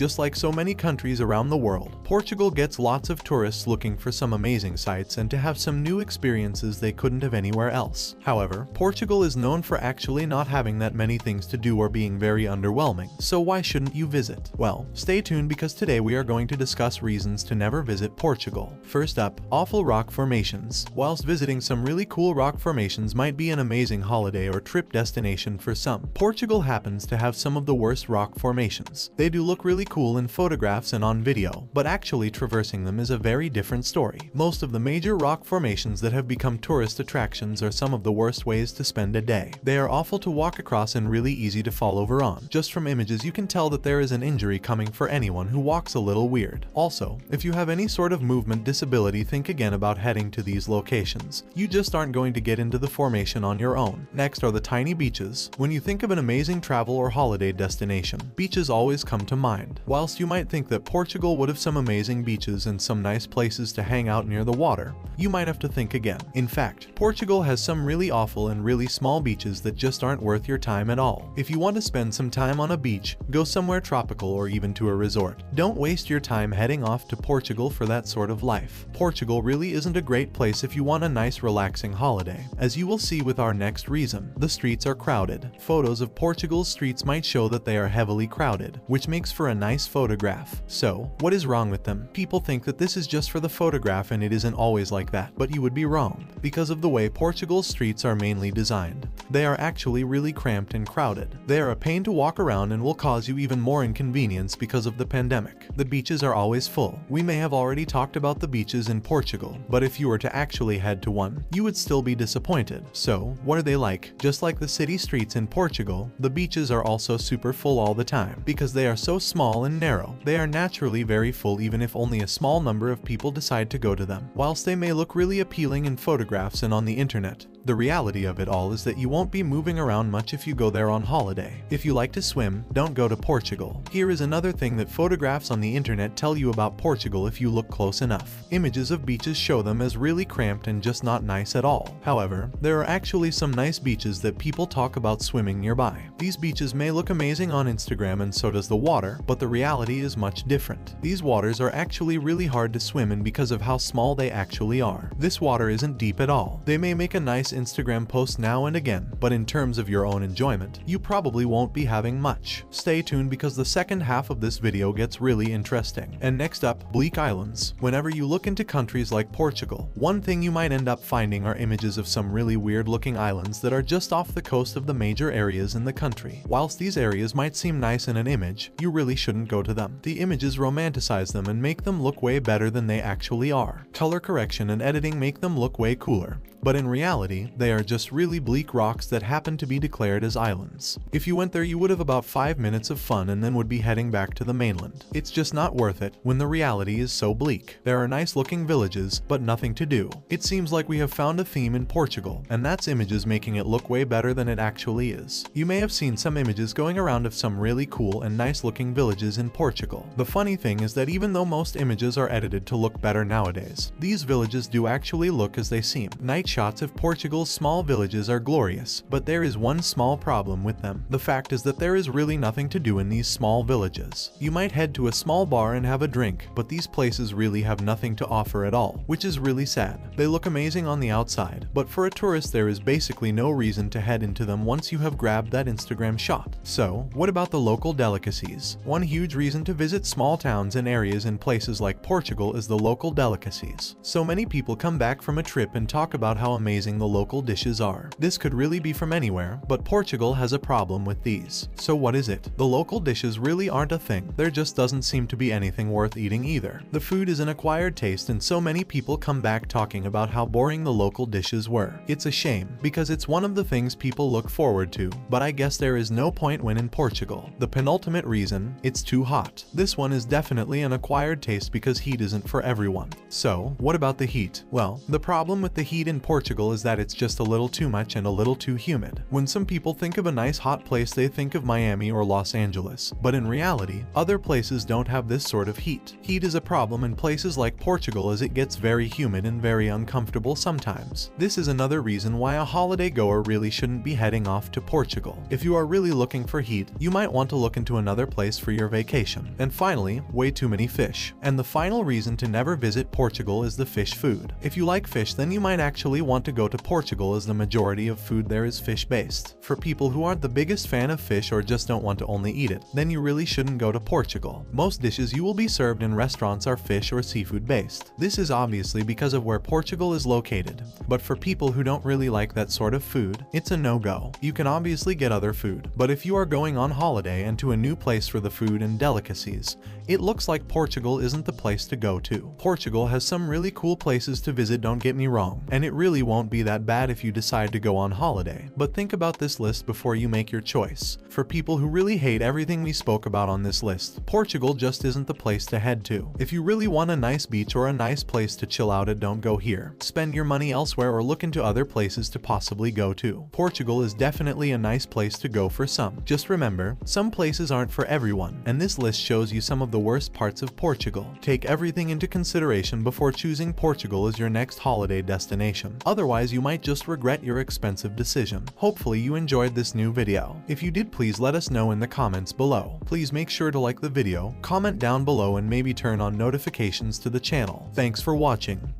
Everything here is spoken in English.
Just like so many countries around the world, Portugal gets lots of tourists looking for some amazing sights and to have some new experiences they couldn't have anywhere else. However, Portugal is known for actually not having that many things to do or being very underwhelming, so why shouldn't you visit? Well, stay tuned because today we are going to discuss reasons to never visit Portugal. First up, awful rock formations. Whilst visiting some really cool rock formations might be an amazing holiday or trip destination for some, Portugal happens to have some of the worst rock formations. They do look really cool in photographs and on video, but actually traversing them is a very different story. Most of the major rock formations that have become tourist attractions are some of the worst ways to spend a day. They are awful to walk across and really easy to fall over on. Just from images you can tell that there is an injury coming for anyone who walks a little weird. Also, if you have any sort of movement disability think again about heading to these locations. You just aren't going to get into the formation on your own. Next are the tiny beaches. When you think of an amazing travel or holiday destination, beaches always come to mind. Whilst you might think that Portugal would have some amazing beaches and some nice places to hang out near the water, you might have to think again. In fact, Portugal has some really awful and really small beaches that just aren't worth your time at all. If you want to spend some time on a beach, go somewhere tropical or even to a resort. Don't waste your time heading off to Portugal for that sort of life. Portugal really isn't a great place if you want a nice relaxing holiday. As you will see with our next reason, the streets are crowded. Photos of Portugal's streets might show that they are heavily crowded, which makes for a nice photograph. So, what is wrong with them? People think that this is just for the photograph and it isn't always like that, but you would be wrong, because of the way Portugal's streets are mainly designed. They are actually really cramped and crowded. They are a pain to walk around and will cause you even more inconvenience because of the pandemic. The beaches are always full. We may have already talked about the beaches in Portugal, but if you were to actually head to one, you would still be disappointed. So, what are they like? Just like the city streets in Portugal, the beaches are also super full all the time. Because they are so small and narrow, they are naturally very full even if only a small number of people decide to go to them. Whilst they may look really appealing in photographs and on the internet, the reality of it all is that you won't be moving around much if you go there on holiday. If you like to swim, don't go to Portugal. Here is another thing that photographs on the internet tell you about Portugal if you look close enough. Images of beaches show them as really cramped and just not nice at all. However, there are actually some nice beaches that people talk about swimming nearby. These beaches may look amazing on Instagram and so does the water, but the reality is much different. These waters are actually really hard to swim in because of how small they actually are. This water isn't deep at all. They may make a nice Instagram posts now and again, but in terms of your own enjoyment, you probably won't be having much. Stay tuned because the second half of this video gets really interesting. And next up, bleak islands. Whenever you look into countries like Portugal, one thing you might end up finding are images of some really weird looking islands that are just off the coast of the major areas in the country. Whilst these areas might seem nice in an image, you really shouldn't go to them. The images romanticize them and make them look way better than they actually are. Color correction and editing make them look way cooler but in reality, they are just really bleak rocks that happen to be declared as islands. If you went there you would have about 5 minutes of fun and then would be heading back to the mainland. It's just not worth it when the reality is so bleak. There are nice looking villages, but nothing to do. It seems like we have found a theme in Portugal, and that's images making it look way better than it actually is. You may have seen some images going around of some really cool and nice looking villages in Portugal. The funny thing is that even though most images are edited to look better nowadays, these villages do actually look as they seem. Night shots of Portugal's small villages are glorious, but there is one small problem with them. The fact is that there is really nothing to do in these small villages. You might head to a small bar and have a drink, but these places really have nothing to offer at all, which is really sad. They look amazing on the outside, but for a tourist there is basically no reason to head into them once you have grabbed that Instagram shot. So, what about the local delicacies? One huge reason to visit small towns and areas in places like Portugal is the local delicacies. So many people come back from a trip and talk about how amazing the local dishes are. This could really be from anywhere, but Portugal has a problem with these. So what is it? The local dishes really aren't a thing. There just doesn't seem to be anything worth eating either. The food is an acquired taste and so many people come back talking about how boring the local dishes were. It's a shame, because it's one of the things people look forward to, but I guess there is no point when in Portugal. The penultimate reason, it's too hot. This one is definitely an acquired taste because heat isn't for everyone. So, what about the heat? Well, the problem with the heat in Portugal is that it's it's just a little too much and a little too humid. When some people think of a nice hot place they think of Miami or Los Angeles, but in reality, other places don't have this sort of heat. Heat is a problem in places like Portugal as it gets very humid and very uncomfortable sometimes. This is another reason why a holiday goer really shouldn't be heading off to Portugal. If you are really looking for heat, you might want to look into another place for your vacation. And finally, way too many fish. And the final reason to never visit Portugal is the fish food. If you like fish, then you might actually want to go to Portugal as the majority of food there is fish based. For people who aren't the biggest fan of fish or just don't want to only eat it, then you really shouldn't go to Portugal. Most dishes you will be served in restaurants are fish or seafood based. This is obviously because of where Portugal is located. But for people who don't really like that sort of food, it's a no-go. You can obviously get other food, but if you are going on holiday and to a new place for the food and delicacies, it looks like Portugal isn't the place to go to. Portugal has some really cool places to visit don't get me wrong, and it really won't be that bad if you decide to go on holiday, but think about this list before you make your choice. For people who really hate everything we spoke about on this list, Portugal just isn't the place to head to. If you really want a nice beach or a nice place to chill out at don't go here. Spend your money elsewhere or look into other places to possibly go to. Portugal is definitely a nice place to go for some. Just remember, some places aren't for everyone, and this list shows you some of the worst parts of Portugal. Take everything into consideration before choosing Portugal as your next holiday destination. Otherwise, you might just regret your expensive decision. Hopefully you enjoyed this new video. If you did please let us know in the comments below. Please make sure to like the video, comment down below and maybe turn on notifications to the channel. Thanks for watching.